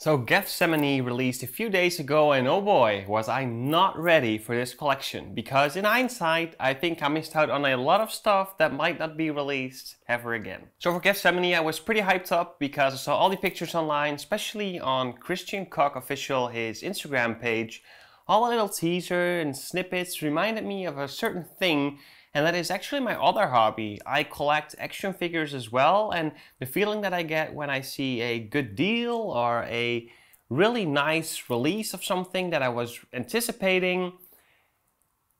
So Gethsemane released a few days ago and oh boy, was I not ready for this collection. Because in hindsight, I think I missed out on a lot of stuff that might not be released ever again. So for Gethsemane, I was pretty hyped up because I saw all the pictures online, especially on Christian Cock Official, his Instagram page. All the little teaser and snippets reminded me of a certain thing and that is actually my other hobby. I collect action figures as well, and the feeling that I get when I see a good deal or a really nice release of something that I was anticipating.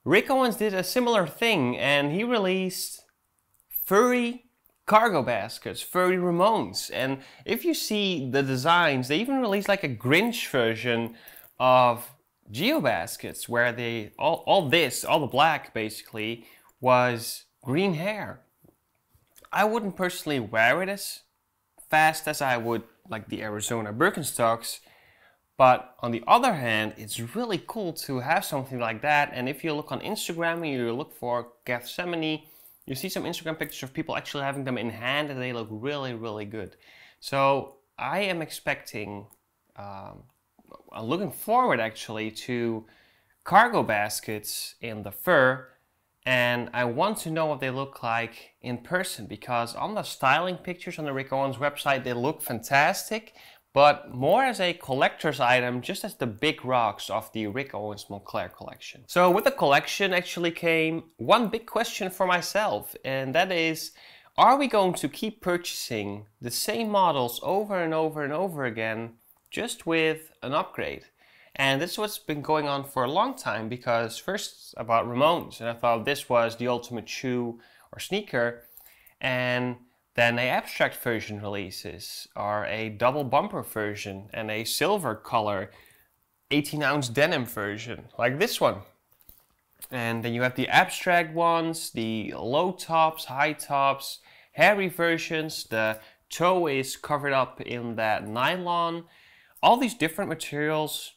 Rick Owens did a similar thing, and he released furry cargo baskets, furry Ramones. And if you see the designs, they even released like a Grinch version of Geobaskets where they all, all this, all the black basically, was green hair. I wouldn't personally wear it as fast as I would like the Arizona Birkenstocks, but on the other hand, it's really cool to have something like that. And if you look on Instagram and you look for Gethsemane, you see some Instagram pictures of people actually having them in hand and they look really, really good. So I am expecting, um, looking forward actually to cargo baskets in the fur and I want to know what they look like in person because on the styling pictures on the Rick Owens website they look fantastic but more as a collector's item just as the big rocks of the Rick Owens Moncler collection. So with the collection actually came one big question for myself and that is are we going to keep purchasing the same models over and over and over again just with an upgrade? And this is what's been going on for a long time because first about Ramones, and I thought this was the ultimate shoe or sneaker, and then a abstract version releases, or a double bumper version, and a silver color 18 ounce denim version, like this one. And then you have the abstract ones, the low tops, high tops, hairy versions, the toe is covered up in that nylon. All these different materials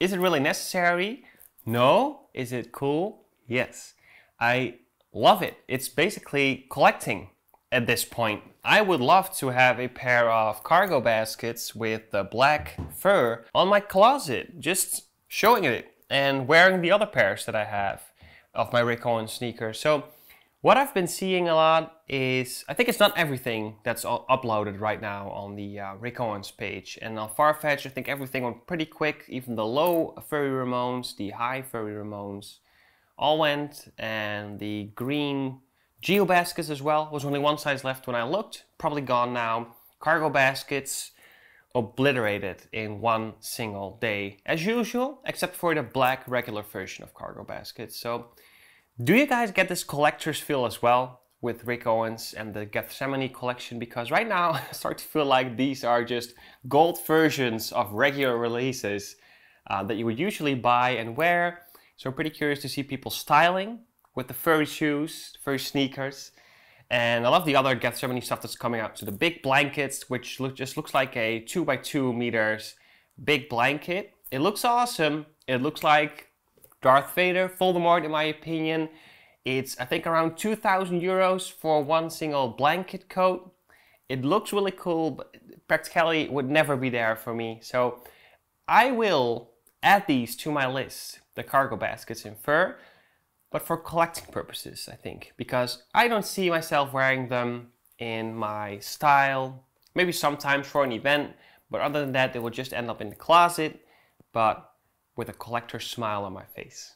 is it really necessary? No. Is it cool? Yes. I love it. It's basically collecting at this point. I would love to have a pair of cargo baskets with the black fur on my closet, just showing it and wearing the other pairs that I have of my Rick Owens sneakers. So what I've been seeing a lot is, I think it's not everything that's uploaded right now on the uh, Rick Owens page. And on Farfetch, I think everything went pretty quick. Even the low furry Ramones, the high furry Ramones, all went. And the green Geobaskets as well. Was only one size left when I looked. Probably gone now. Cargo baskets obliterated in one single day. As usual, except for the black regular version of cargo baskets. So do you guys get this collector's feel as well with Rick Owens and the Gethsemane collection? Because right now I start to feel like these are just gold versions of regular releases uh, that you would usually buy and wear. So I'm pretty curious to see people styling with the furry shoes, furry sneakers. And I love the other Gethsemane stuff that's coming out. So the big blankets, which look, just looks like a two by two meters big blanket. It looks awesome. It looks like Darth Vader, Voldemort in my opinion. It's I think around 2,000 euros for one single blanket coat. It looks really cool, but practicality would never be there for me. So I will add these to my list, the cargo baskets in fur, but for collecting purposes, I think, because I don't see myself wearing them in my style, maybe sometimes for an event, but other than that, they will just end up in the closet. But with a collector's smile on my face.